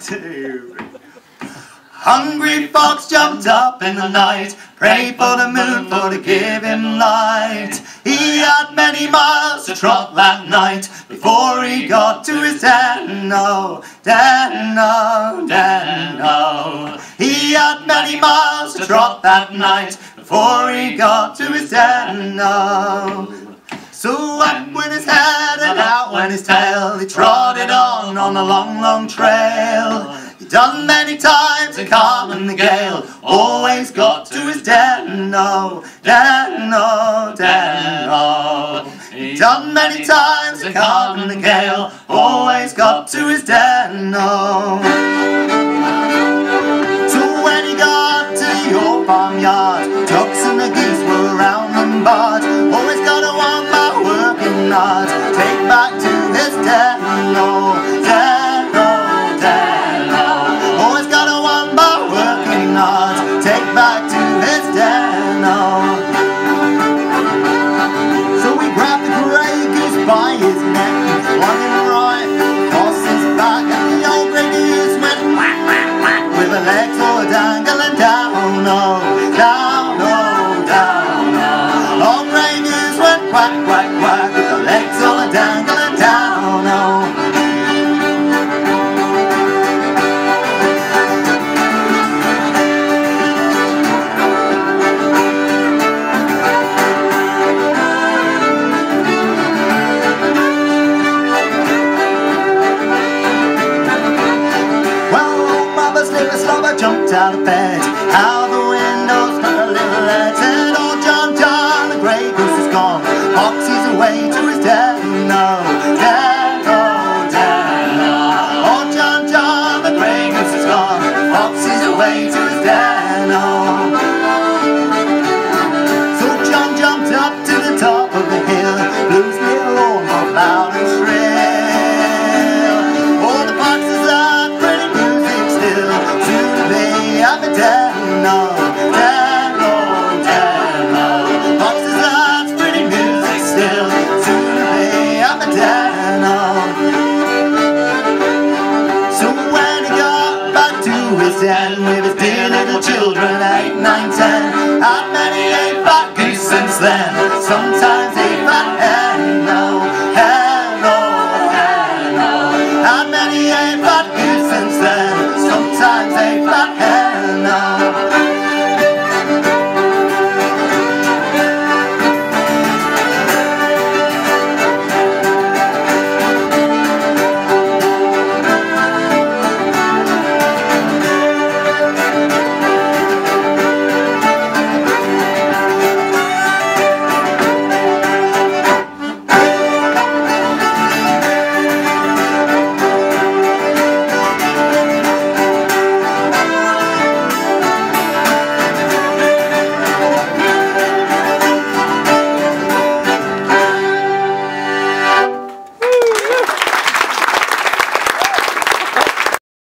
two. Hungry fox jumped up in the night, prayed for the moon for to give him light. He had many miles to trot that night before he got to his den. Oh, den, oh, den, oh. He had many miles to trot that night before he got to his den. Oh. So up went his head and out went his tail. He trotted on on a long, long trail. He done many times in calm and the gale. Always got to his den, no, den, no, den, no. He done many times in calm and the gale. Always got to his den, no. So when he got to your farmyard, hard. Take back to his den, no, den, no. Always got a one hard. Take back to. So we the grey goose by his neck him right his back, and the old grey goose went with her legs all dangling down, oh, no, down, jumped out of bed. Out the window stuck a little lead. Said, oh, John, John, the grey goose is gone. Foxy's away to his. No, oh, no. Oh, John, John, the grey goose is gone. Away to his den. Oh. So John jumped up to the top of the hill. And. Oh, the no, no. Pretty music still. Back den with his dear little children, eight, nine, ten, how many fat goose since then? Sometimes